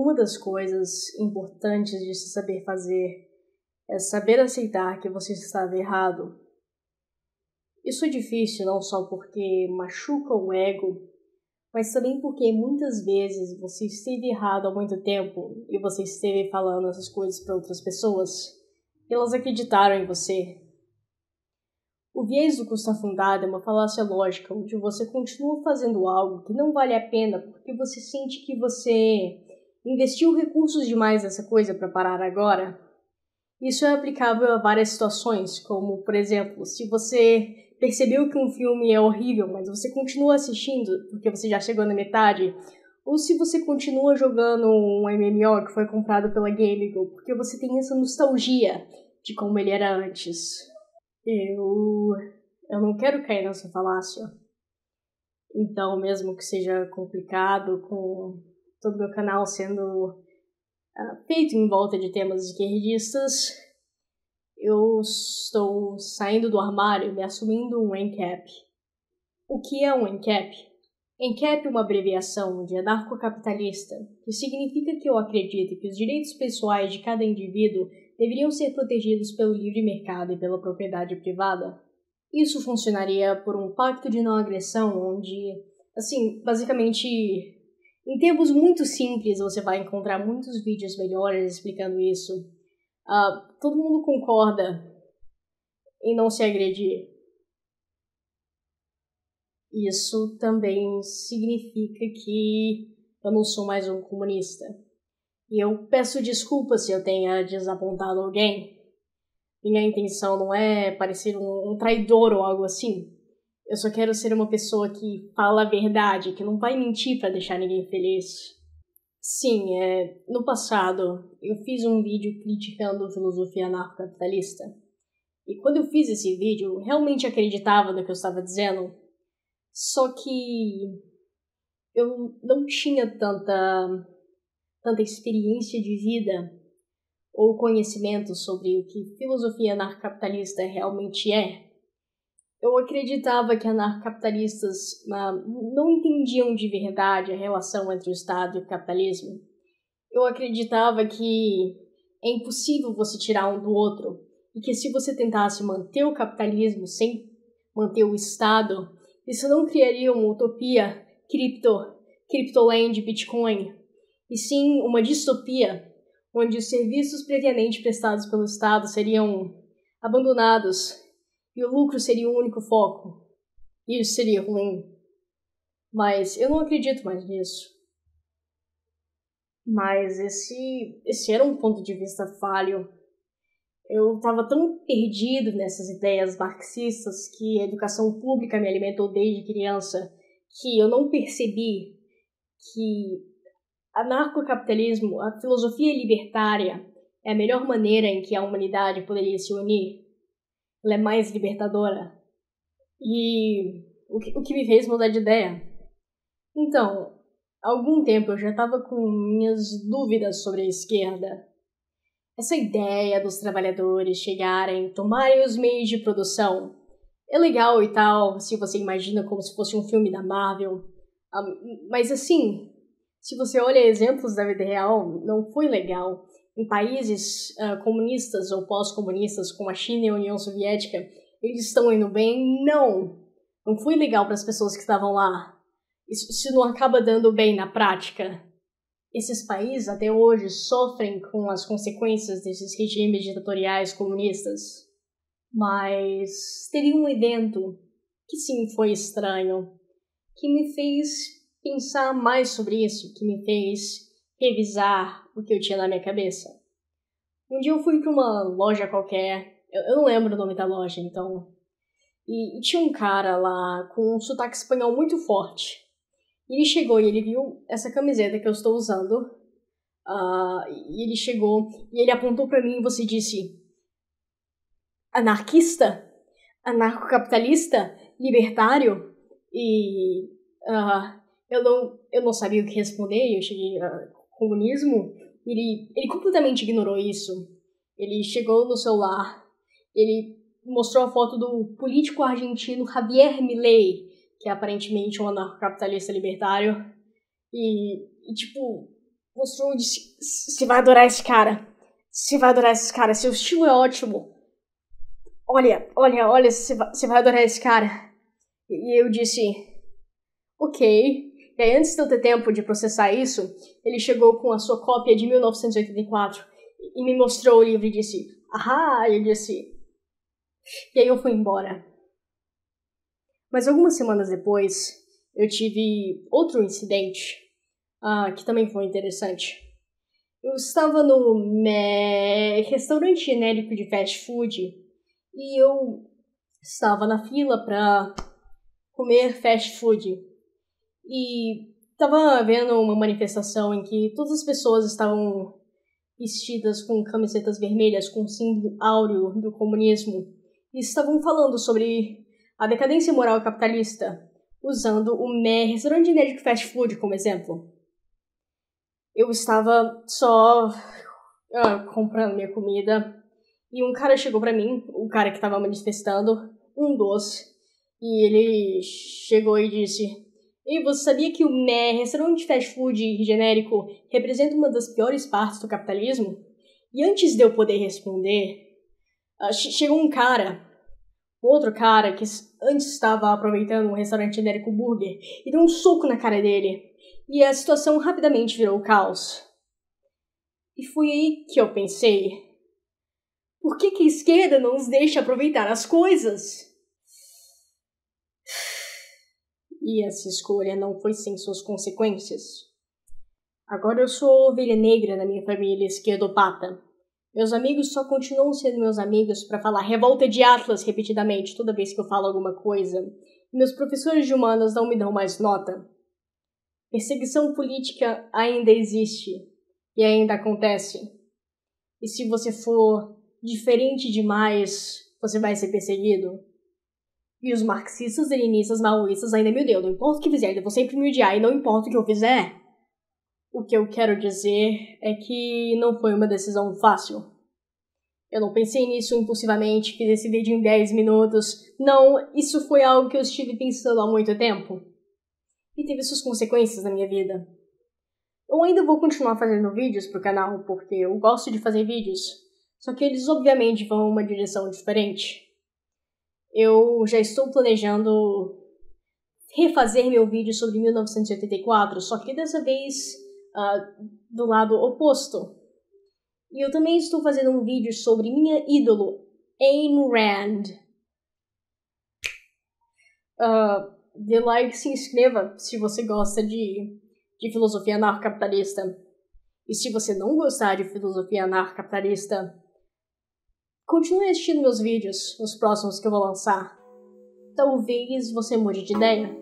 Uma das coisas importantes de se saber fazer é saber aceitar que você estava errado. Isso é difícil não só porque machuca o ego, mas também porque muitas vezes você esteve errado há muito tempo e você esteve falando essas coisas para outras pessoas e elas acreditaram em você. O viés do custo afundado é uma falácia lógica onde você continua fazendo algo que não vale a pena porque você sente que você investiu recursos demais nessa coisa para parar agora. Isso é aplicável a várias situações, como, por exemplo, se você percebeu que um filme é horrível, mas você continua assistindo porque você já chegou na metade, ou se você continua jogando um MMO que foi comprado pela Gamigo porque você tem essa nostalgia de como ele era antes. Eu eu não quero cair nessa falácia. Então, mesmo que seja complicado com todo o meu canal sendo uh, feito em volta de temas esquerdistas, eu estou saindo do armário e me assumindo um NCAP. O que é um NCAP? NCAP é uma abreviação de anarcocapitalista, que significa que eu acredito que os direitos pessoais de cada indivíduo deveriam ser protegidos pelo livre mercado e pela propriedade privada. Isso funcionaria por um pacto de não agressão, onde, assim, basicamente em termos muito simples, você vai encontrar muitos vídeos melhores explicando isso. Uh, todo mundo concorda em não se agredir. Isso também significa que eu não sou mais um comunista. E eu peço desculpas se eu tenha desapontado alguém. Minha intenção não é parecer um, um traidor ou algo assim. Eu só quero ser uma pessoa que fala a verdade, que não vai mentir para deixar ninguém feliz. Sim, é, no passado eu fiz um vídeo criticando a filosofia anarcocapitalista. E quando eu fiz esse vídeo, eu realmente acreditava no que eu estava dizendo. Só que eu não tinha tanta tanta experiência de vida ou conhecimento sobre o que filosofia anarcocapitalista realmente é eu acreditava que anarcapitalistas uh, não entendiam de verdade a relação entre o Estado e o capitalismo. Eu acreditava que é impossível você tirar um do outro e que se você tentasse manter o capitalismo sem manter o Estado, isso não criaria uma utopia cripto, criptoland, bitcoin, e sim uma distopia onde os serviços previamente prestados pelo Estado seriam abandonados e o lucro seria o único foco. Isso seria ruim. Mas eu não acredito mais nisso. Mas esse, esse era um ponto de vista falho. Eu estava tão perdido nessas ideias marxistas que a educação pública me alimentou desde criança que eu não percebi que anarcocapitalismo, a filosofia libertária, é a melhor maneira em que a humanidade poderia se unir ela é mais libertadora. E o que, o que me fez mudar de ideia? Então, há algum tempo eu já estava com minhas dúvidas sobre a esquerda. Essa ideia dos trabalhadores chegarem, tomarem os meios de produção, é legal e tal, se você imagina como se fosse um filme da Marvel. Um, mas assim, se você olha exemplos da vida real, não foi legal em países uh, comunistas ou pós-comunistas, como a China e a União Soviética, eles estão indo bem? Não. Não foi legal para as pessoas que estavam lá. Isso, isso não acaba dando bem na prática. Esses países até hoje sofrem com as consequências desses regimes ditatoriais comunistas. Mas teve um evento que sim foi estranho, que me fez pensar mais sobre isso, que me fez revisar o que eu tinha na minha cabeça. Um dia eu fui para uma loja qualquer, eu, eu, não lembro o nome da loja, então. E, e, tinha um cara lá com um sotaque espanhol muito forte. E ele chegou e ele viu essa camiseta que eu estou usando. Uh, e ele chegou e ele apontou para mim e você disse: anarquista? Anarcocapitalista? Libertário? E uh, eu, não, eu não sabia o que responder. Eu cheguei. Uh, comunismo, ele, ele completamente ignorou isso. Ele chegou no celular, ele mostrou a foto do político argentino Javier Milei, que é aparentemente um anarcocapitalista libertário, e, e tipo, mostrou e disse: Você vai adorar esse cara. Você vai adorar esse cara. Seu estilo é ótimo. Olha, olha, olha, você vai, vai adorar esse cara. E eu disse: Ok. E aí, antes de eu ter tempo de processar isso, ele chegou com a sua cópia de 1984 e me mostrou o livro e disse: Ah, eu disse. E aí eu fui embora. Mas algumas semanas depois, eu tive outro incidente uh, que também foi interessante. Eu estava no restaurante genérico de fast food e eu estava na fila para comer fast food. E estava vendo uma manifestação em que todas as pessoas estavam vestidas com camisetas vermelhas com o símbolo áureo do comunismo e estavam falando sobre a decadência moral capitalista, usando o me restaurante genérico fast food como exemplo. Eu estava só uh, comprando minha comida e um cara chegou para mim, o cara que estava manifestando, um doce, e ele chegou e disse: e você sabia que o me restaurante fast food genérico representa uma das piores partes do capitalismo? E antes de eu poder responder, uh, chegou um cara outro cara que antes estava aproveitando um restaurante genérico burger e deu um soco na cara dele. E a situação rapidamente virou caos. E foi aí que eu pensei: por que, que a esquerda não nos deixa aproveitar as coisas? E essa escolha não foi sem suas consequências. Agora eu sou ovelha negra na minha família esquerdopata. Meus amigos só continuam sendo meus amigos para falar revolta de Atlas repetidamente toda vez que eu falo alguma coisa. E meus professores de humanas não me dão mais nota. Perseguição política ainda existe e ainda acontece. E se você for diferente demais, você vai ser perseguido. E os marxistas, leninistas, maoístas ainda me odeiam. Não importa o que fizer, eu vou sempre me odiar e não importa o que eu fizer. O que eu quero dizer é que não foi uma decisão fácil. Eu não pensei nisso impulsivamente, fiz esse vídeo em 10 minutos. Não, isso foi algo que eu estive pensando há muito tempo. E teve suas consequências na minha vida. Eu ainda vou continuar fazendo vídeos pro canal, porque eu gosto de fazer vídeos. Só que eles obviamente vão uma direção diferente. Eu já estou planejando refazer meu vídeo sobre 1984, só que dessa vez uh, do lado oposto. E eu também estou fazendo um vídeo sobre minha ídolo, Ayn Rand. Uh, dê like, se inscreva se você gosta de, de filosofia anarcocapitalista. E se você não gostar de filosofia anarcocapitalista, continue assistindo meus vídeos, os próximos que eu vou lançar. Talvez você mude de ideia.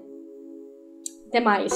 Até mais.